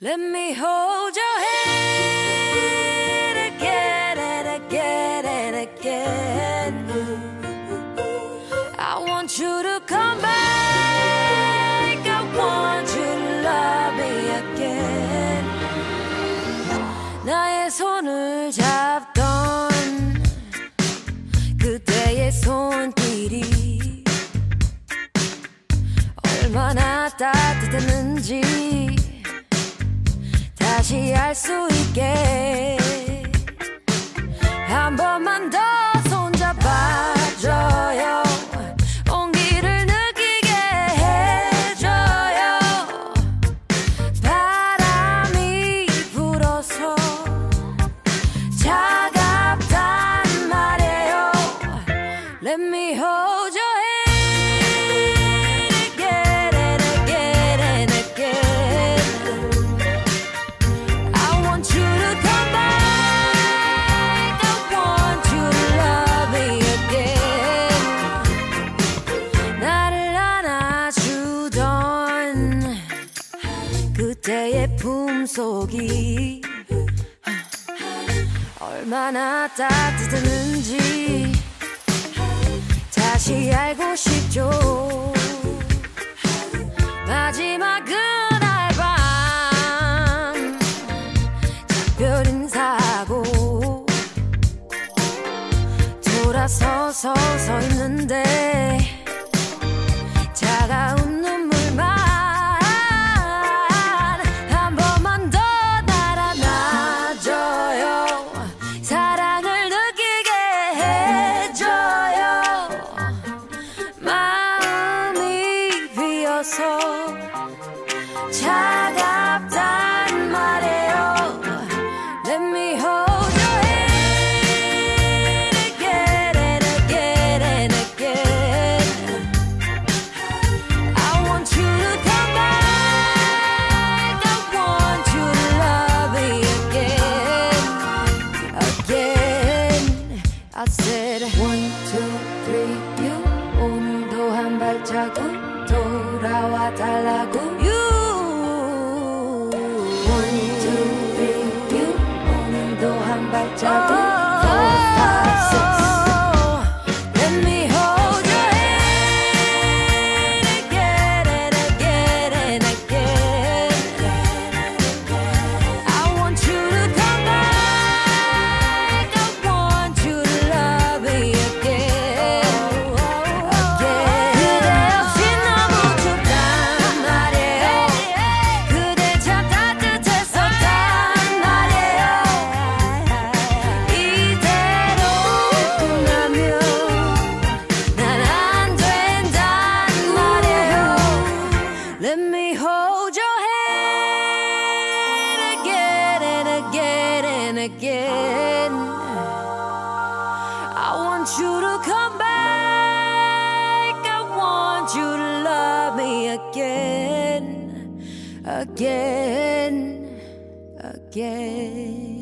Let me hold your hand again and again and again. I want you to come back. I want you to love me again. 나의 손을 잡던 그때의 손길이 얼마나 따뜻했는지 다시 알 수 있게 품속이 얼마나 따뜻했는지 다시 알고 싶죠. 마지막 그날 밤 작별 인사하고 돌아서서 서 있는데 차가운 비어서 차갑단 말이에요 Let me hold your hand again and again and again I want you to come back I want you to love me again again I said one two three you 오늘도 한 발자국 돌아와 달라고 you one two three you 오늘도 한 발자국 Let me hold your hand again and again and again. I want you to come back. I want you to love me again, again, again.